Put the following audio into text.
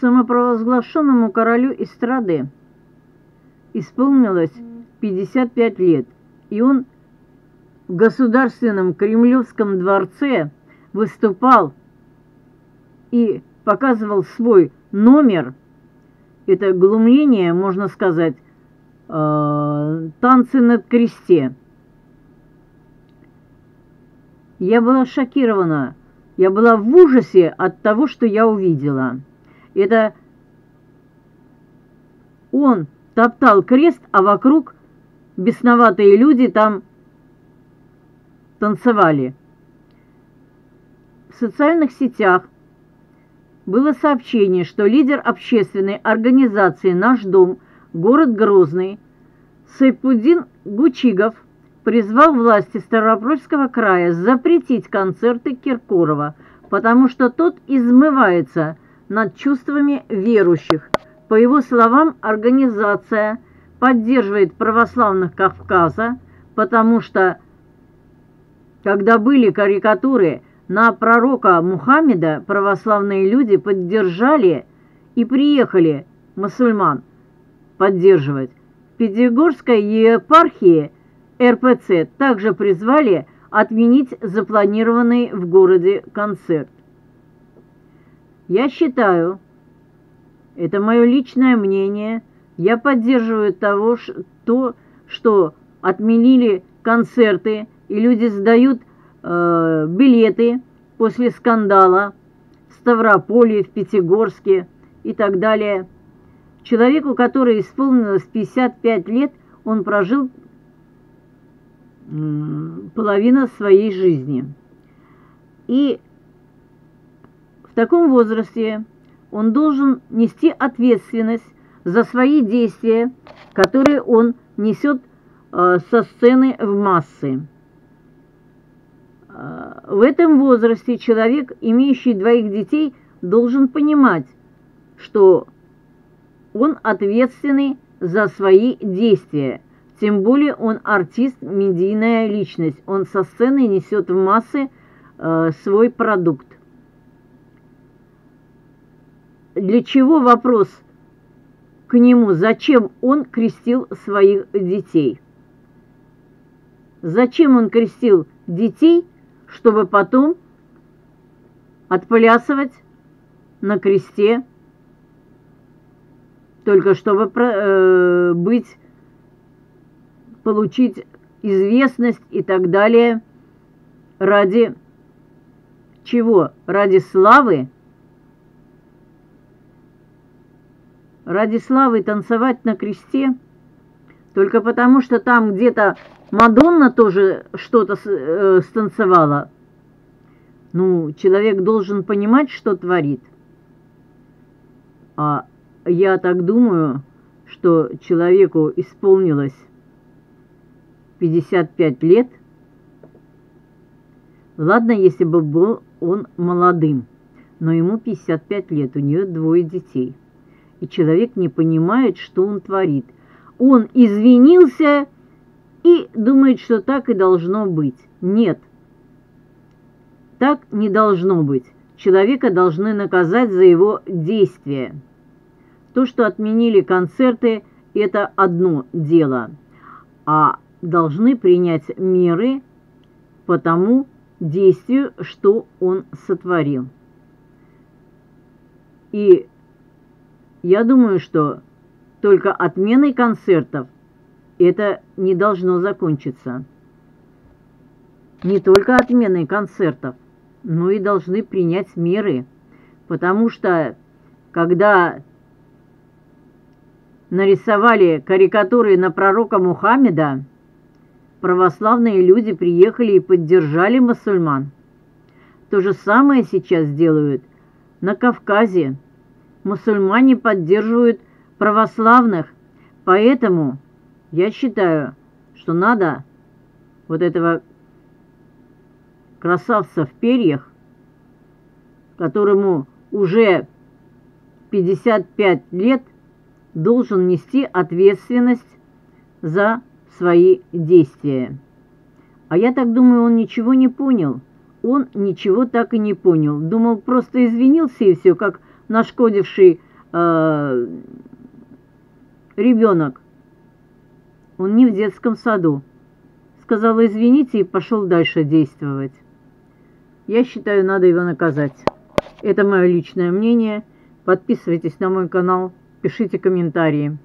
самопровозглашенному королю эстрады исполнилось 55 лет, и он в Государственном Кремлевском дворце выступал и показывал свой номер. Это глумление, можно сказать, э, танцы на кресте. Я была шокирована, я была в ужасе от того, что я увидела. Это он топтал крест, а вокруг бесноватые люди там танцевали. В социальных сетях было сообщение, что лидер общественной организации «Наш дом», город Грозный, Сайпудин Гучигов призвал власти Ставропольского края запретить концерты Киркорова, потому что тот измывается над чувствами верующих. По его словам, организация поддерживает православных Кавказа, потому что, когда были карикатуры на пророка Мухаммеда, православные люди поддержали и приехали мусульман поддерживать. В Пятигорской епархии РПЦ также призвали отменить запланированный в городе концерт. Я считаю, это мое личное мнение, я поддерживаю того, то, что отменили концерты, и люди сдают э, билеты после скандала в Ставрополе, в Пятигорске и так далее. Человеку, который исполнилось 55 лет, он прожил половину своей жизни. И в таком возрасте он должен нести ответственность за свои действия, которые он несет э, со сцены в массы. Э, в этом возрасте человек, имеющий двоих детей, должен понимать, что он ответственный за свои действия. Тем более он артист, медийная личность. Он со сцены несет в массы э, свой продукт. Для чего вопрос к нему, зачем он крестил своих детей? Зачем он крестил детей, чтобы потом отплясывать на кресте, только чтобы э, быть, получить известность и так далее ради чего? Ради славы? Ради славы танцевать на кресте, только потому что там где-то Мадонна тоже что-то э, станцевала. Ну, человек должен понимать, что творит. А я так думаю, что человеку исполнилось 55 лет. Ладно, если бы был он молодым, но ему 55 лет, у нее двое детей – и человек не понимает, что он творит. Он извинился и думает, что так и должно быть. Нет, так не должно быть. Человека должны наказать за его действия. То, что отменили концерты, это одно дело, а должны принять меры по тому действию, что он сотворил. И я думаю, что только отменой концертов это не должно закончиться. Не только отменой концертов, но и должны принять меры, потому что когда нарисовали карикатуры на пророка Мухаммеда, православные люди приехали и поддержали мусульман. То же самое сейчас делают на Кавказе, мусульмане поддерживают православных, поэтому я считаю, что надо вот этого красавца в перьях, которому уже 55 лет, должен нести ответственность за свои действия. А я так думаю, он ничего не понял. Он ничего так и не понял. Думал, просто извинился и все, как нашкодивший э, ребенок. Он не в детском саду. Сказал извините и пошел дальше действовать. Я считаю, надо его наказать. Это мое личное мнение. Подписывайтесь на мой канал, пишите комментарии.